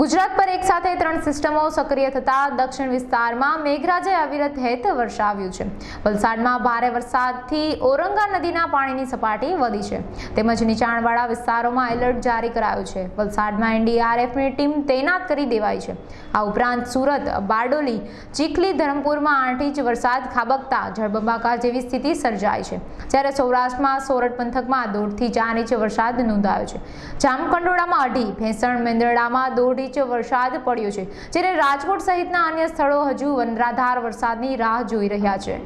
ગુજરાત પર એક સાથે ત્રણ સિસ્ટમો સક્રિય થતા દક્ષિણ વિસ્તારમાં મેઘરાજાએ અવિરત હેત વરસાવ્યું છે. વલસાડમાં ભારે વરસાદથી ઓરંગા નદીના પાણીની સપાટી વધી છે. તેમજ નીચાણવાળા વિસ્તારોમાં એલર્ટ જારી કરાયું છે. વલસાડમાં એનડીઆરએફની ટીમ તૈનાત કરી દેવાઈ છે. આ ઉપરાંત સુરત, બારડોલી, ચીખલી, ધરમપુરમાં આઠ ઇંચ વરસાદ ખાબકતા જળબંબાકાર જેવી સ્થિતિ સર્જાઈ છે. જ્યારે સૌરાષ્ટ્રમાં સોરઠ પંથકમાં દોઢથી ચાર ઇંચ વરસાદ નોંધાયો છે. જામકંડોળામાં અઢી, ભેંસણ મેંદરડામાં દોઢ ઇંચ વરસાદ પડ્યો છે, જ્યારે રાજકોટ સહિતના અન્ય સ્થળો હજુ વનરાધાર વરસાદની રાહ જોઈ રહ્યા છે.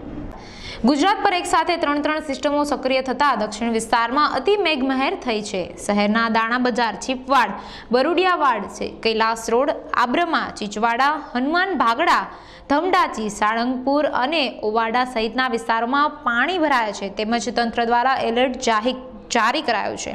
ગુજરાત પર એક સાથે ત્રણ ત્રણ સિસ્ટમો સક્રિય થતા દક્ષિણ વિસ્તારમાં અતિ મેઘમહેર થઈ છે. શહેરના દાણા બજાર, છીપવાડ, બરુડિયાવાડ છે, કૈલાસ રોડ, આબ્રમા, ચીચવાડા, હનુમાન ભાગડા, ધમડાચી, સાળંગપુર અને ઓવાડા સહિતના વિસ્તારોમાં પાણી ભરાયા છે. તેમજ તંત્ર દ્વારા એલર્ટ જાહેર જારી કરાયો છે.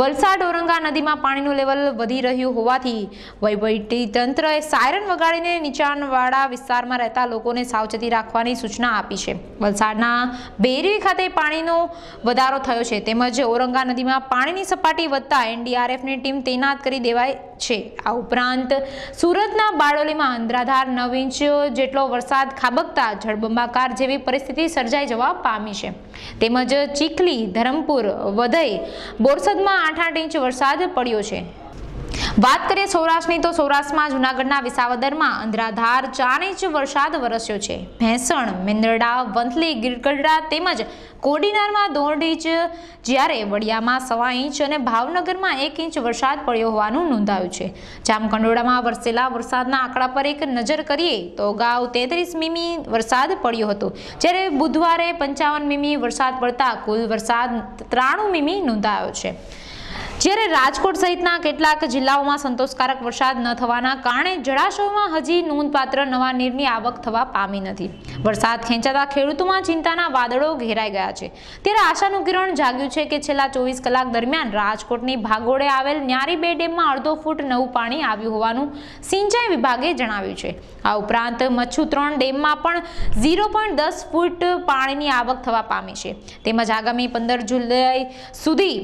વલસાડ ઔરંગા નદીમાં પાણીનું લેવલ વધી રહ્યું હોવાથી તંત્રએ સાયરન વગાડીને નીચાણવાળા વિસ્તારમાં રહેતા લોકોને સાવચેતી રાખવાની સૂચના આપી છે. વલસાડના બેરી ખાતે પાણીનો વધારો થયો છે. તેમજ ઓરંગા નદીમાં પાણીની સપાટી વધતા એનડીઆરએફની ટીમ તૈનાત કરી દેવાય છે. આ ઉપરાંત સુરતના બારડોલીમાં અંધરાધાર નવ ઇંચ જેટલો વરસાદ ખાબકતા જળબંબાકાર જેવી પરિસ્થિતિ સર્જાઈ જવા પામી છે. તેમજ ચીખલી, ધરમપુર, વધઈ, બોરસદમાં આઠ આઠ ઇંચ વરસાદ પડ્યો છે. વાત કરીએ સૌરાષ્ટ્રની, તો સૌરાષ્ટ્રમાં, જૂનાગઢના, વિસાવદરમાં અંધરાધાર ચાર ઇંચ વરસાદ વરસ્યો છે. ભેંસણ, મેંદરડા, વંથલી, ગીરગઢડા તેમજ કોડીનારમાં દોઢ ઇંચ, જ્યારે વડિયામાં સવા ઇંચ અને ભાવનગરમાં એક ઇંચ વરસાદ પડ્યો હોવાનું નોંધાયું છે. જામકંડોળામાં વરસેલા વરસાદના આંકડા પર એક નજર કરીએ, તો અગાઉ તેત્રીસ મીમી વરસાદ પડ્યો હતો. જ્યારે બુધવારે પંચાવન મીમી વરસાદ પડતા કુલ વરસાદ ત્રાણું મીમી નોંધાયો છે. જ્યારે રાજકોટ સહિતના કેટલાક જિલ્લાઓમાં સંતોષકારક વરસાદ ન થવાના કારણે જળાશયોમાં હજી નોંધપાત્ર નવા નીરની આવક થવા પામી નથી. વરસાદ ખેંચાતા ખેડૂતોમાં ચિંતાના વાદળો ઘેરાઈ ગયા છે. ત્યારે આશાનું કિરણ જાગ્યું છે કે છેલ્લા ચોવીસ કલાક દરમિયાન રાજકોટની ભાગોળે આવેલ ન્યારી બે ડેમમાં અડધો ફૂટ નવું પાણી આવ્યું હોવાનું સિંચાઈ વિભાગે જણાવ્યું છે. આ ઉપરાંત મચ્છુ ત્રણ ડેમમાં પણ ઝીરો પોઈન્ટ દસ ફૂટ પાણીની આવક થવા પામી છે. તેમજ આગામી પંદર જુલાઈ સુધી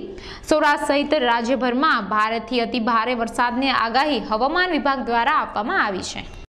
સૌરાષ્ટ્ર સહિત રાજ્યભરમાં ભારેથી અતિ ભારે વરસાદની આગાહી હવામાન વિભાગ દ્વારા આપવામાં આવી છે.